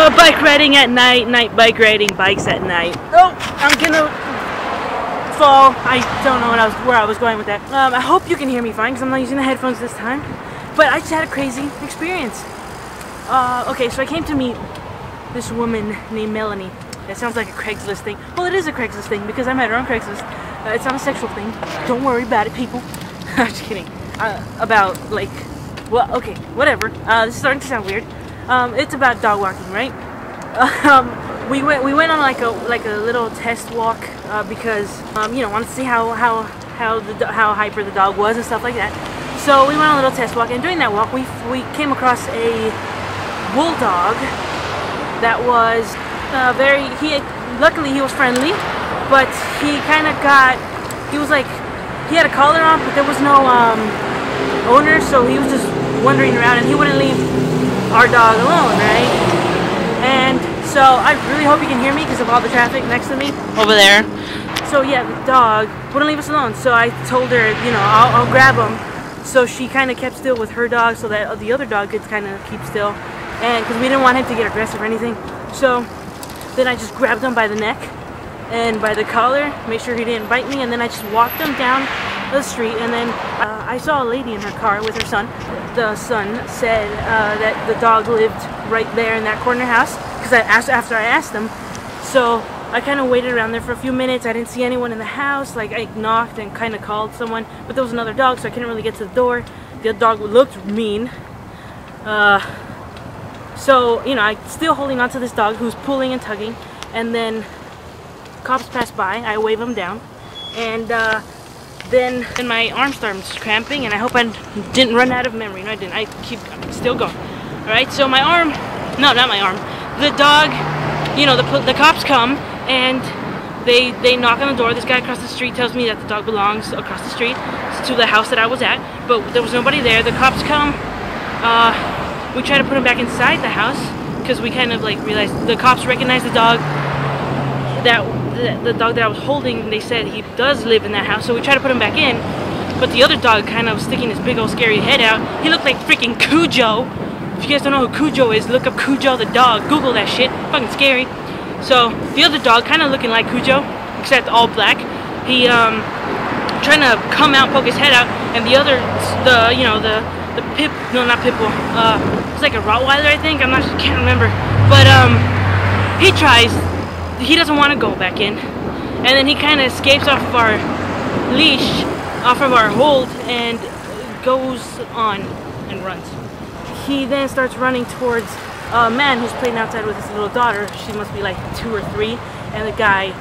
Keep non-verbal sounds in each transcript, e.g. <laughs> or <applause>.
Uh, bike riding at night, night bike riding, bikes at night. Oh, I'm gonna fall. I don't know what I was, where I was going with that. Um, I hope you can hear me fine because I'm not using the headphones this time. But I just had a crazy experience. Uh, okay, so I came to meet this woman named Melanie. That sounds like a Craigslist thing. Well, it is a Craigslist thing because I met her on Craigslist. Uh, it's not a sexual thing. Don't worry about it, people. <laughs> I'm just kidding. Uh, about, like, well, okay, whatever. Uh, this is starting to sound weird. Um, it's about dog walking, right? <laughs> Um, we went we went on like a like a little test walk uh, because um, you know wanted to see how how how the how hyper the dog was and stuff like that. So we went on a little test walk, and during that walk, we we came across a bulldog that was uh, very he luckily he was friendly, but he kind of got he was like he had a collar on, but there was no um, owner, so he was just wandering around, and he wouldn't leave our dog alone, right? And so I really hope you can hear me because of all the traffic next to me over there. So yeah, the dog wouldn't leave us alone. So I told her, you know, I'll, I'll grab him. So she kind of kept still with her dog so that the other dog could kind of keep still. And because we didn't want him to get aggressive or anything. So then I just grabbed him by the neck and by the collar, make sure he didn't bite me. And then I just walked him down the street and then uh, I saw a lady in her car with her son. The son said uh, that the dog lived right there in that corner house because I asked after I asked them. So I kind of waited around there for a few minutes. I didn't see anyone in the house. Like I knocked and kind of called someone, but there was another dog, so I couldn't really get to the door. The dog looked mean. Uh, so you know, I'm still holding on to this dog who's pulling and tugging, and then cops pass by. I wave them down, and uh, then, then my arm starts cramping, and I hope I didn't run out of memory. No, I didn't. I keep I'm still going. All right, so my arm, no, not my arm. The dog, you know, the the cops come and they they knock on the door. This guy across the street tells me that the dog belongs across the street to the house that I was at, but there was nobody there. The cops come. Uh, we try to put him back inside the house because we kind of like realized the cops recognize the dog that the, the, dog that I was holding they said he does live in that house so we try to put him back in but the other dog kind of sticking his big old scary head out he looked like freaking Cujo. If you guys don't know who Cujo is look up Cujo the dog google that shit fucking scary. So the other dog kind of looking like Cujo except all black he um trying to come out poke his head out and the other the you know the the pip no not pit bull uh it's like a Rottweiler I think I'm not can't remember but um he tries he doesn't want to go back in. And then he kind of escapes off of our leash off of our hold and goes on and runs. He then starts running towards a man who's playing outside with his little daughter. She must be like two or three. And the guy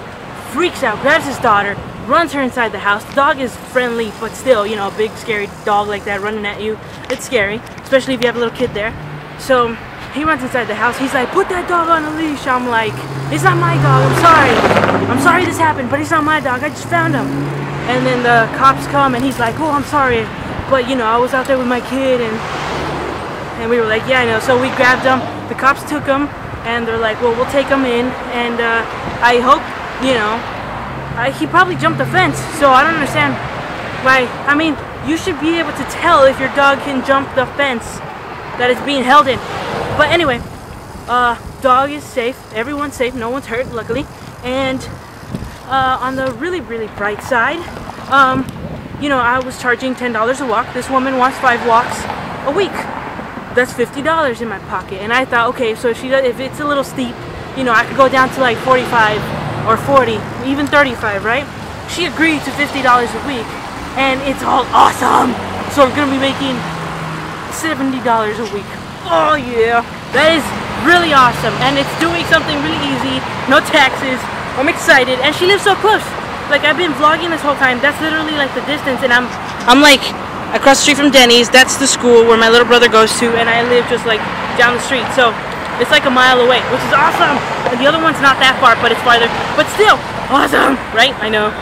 freaks out grabs his daughter runs her inside the house. The dog is friendly, but still, you know, a big scary dog like that running at you, it's scary, especially if you have a little kid there. So he runs inside the house. He's like, put that dog on a leash. I'm like, it's not my dog. I'm sorry. I'm sorry this happened, but it's not my dog. I just found him. And then the cops come and he's like, oh, I'm sorry. But, you know, I was out there with my kid and and we were like, yeah, I know. So we grabbed him. The cops took him and they're like, well, we'll take him in. And uh, I hope, you know, uh, he probably jumped the fence, so I don't understand why. I mean, you should be able to tell if your dog can jump the fence that it's being held in. But anyway, uh, dog is safe. Everyone's safe. No one's hurt, luckily. And uh, on the really, really bright side, um, you know, I was charging $10 a walk. This woman wants five walks a week. That's $50 in my pocket. And I thought, okay, so if, she does, if it's a little steep, you know, I could go down to like 45 or 40, even 35, right? She agreed to $50 a week, and it's all awesome. So we're gonna be making $70 a week. Oh yeah, that is really awesome, and it's doing something really easy, no taxes. I'm excited, and she lives so close. Like I've been vlogging this whole time. That's literally like the distance, and I'm I'm like across the street from Denny's. That's the school where my little brother goes to, and I live just like down the street. So it's like a mile away, which is awesome. And the other one's not that far, but it's farther. But still, awesome, right? I know.